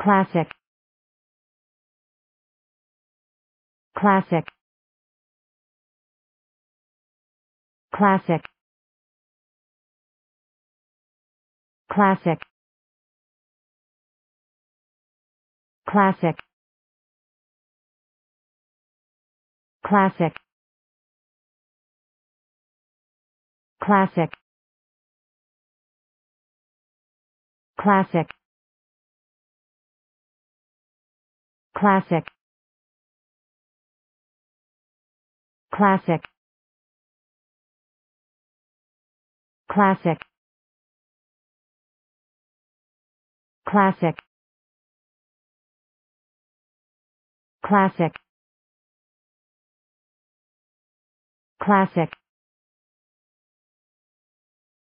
classic. Classic. Classic. Classic. Classic. Classic. Classic. Classic classic. Classic. Classic. Classic. Classic. Classic